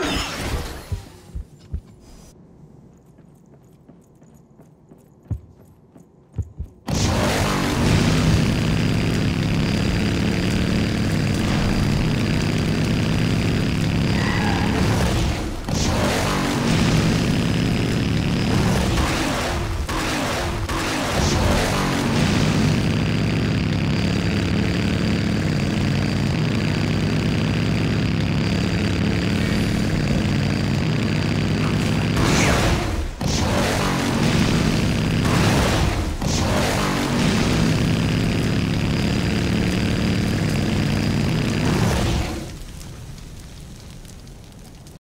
you